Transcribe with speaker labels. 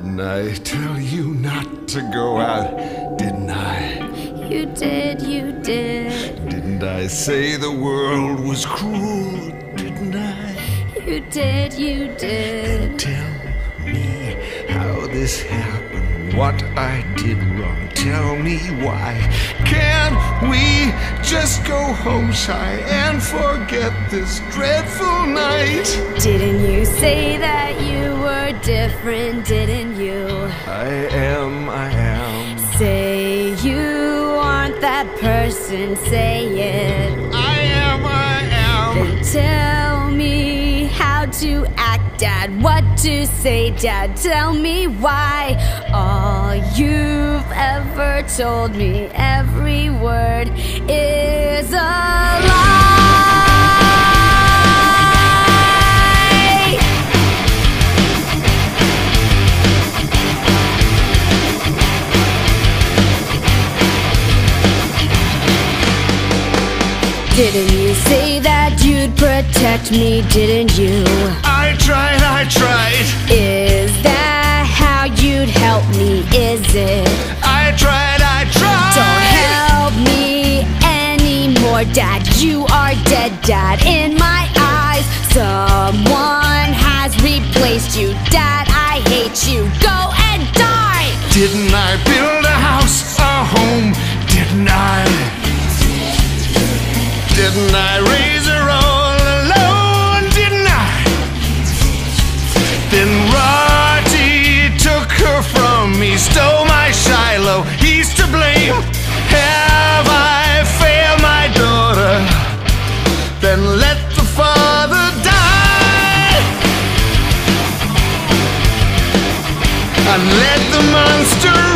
Speaker 1: Didn't I tell you not to go out? Didn't I?
Speaker 2: You did, you did.
Speaker 1: Didn't I say the world was cruel? Didn't I?
Speaker 2: You did, you did.
Speaker 1: Tell me how this happened, what I did wrong. Tell me why. Can we just go home shy and forget this dreadful night?
Speaker 2: Didn't you say that you were different, didn't you?
Speaker 1: I am, I am.
Speaker 2: Say you aren't that person, say it.
Speaker 1: I am, I am. Then
Speaker 2: tell me how to act, Dad. What to say, Dad. Tell me why. All you've ever told me, every word is Didn't you say that you'd protect me, didn't you?
Speaker 1: I tried, I tried
Speaker 2: Is that how you'd help me, is it?
Speaker 1: I tried, I tried Don't
Speaker 2: help me anymore, Dad You are dead, Dad, in my eyes Someone has replaced you, Dad, I hate you Go and die!
Speaker 1: Didn't I build a house, a home? Didn't I? Didn't I raise her all alone? Didn't I? Then Roddy took her from me, stole my Shiloh. He's to blame. Have I failed my daughter? Then let the father die. And let the monster